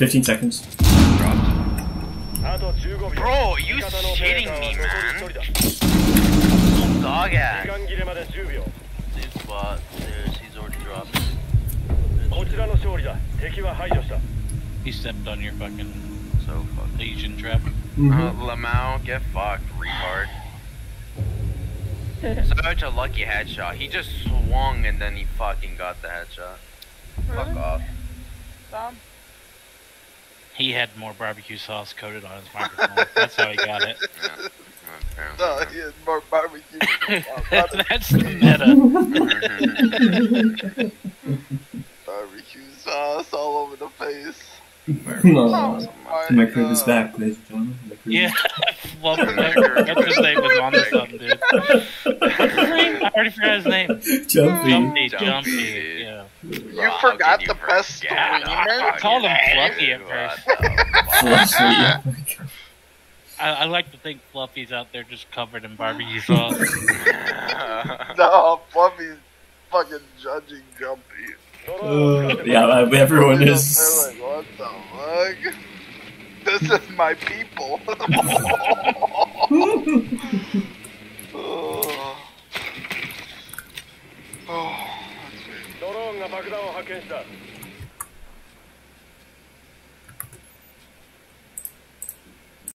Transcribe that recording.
15 seconds. Bro, are you shitting me, man? Dog ass. Dude, spot. There's, he's already dropped. He stepped on your fucking So fucking. Lesion trap. Mhm. Uh, Lamau, get fucked, retard. Such a lucky headshot. He just swung and then he fucking got the headshot. Fuck off. Bomb. He had more barbecue sauce coated on his microphone. That's how he got it. Yeah. No, he had more barbecue. Sauce. That's the meta. barbecue sauce all over the face. no. Oh my, My crib is back, ladies and gentlemen. My crib Yeah, well, Edgar's name was on the something, dude. What's his name? I already forgot his name. Jumpy. Jumpy, Jumpy. Jumpy. Yeah. You How forgot the you best forget? I called him Fluffy at first. Fluffy. My God. I, I like to think Fluffy's out there just covered in barbecue sauce. No, Fluffy's fucking judging Jumpy. Uh, yeah, everyone is. like, what the fuck? This is my people. oh. Oh, 爆弾を発見した。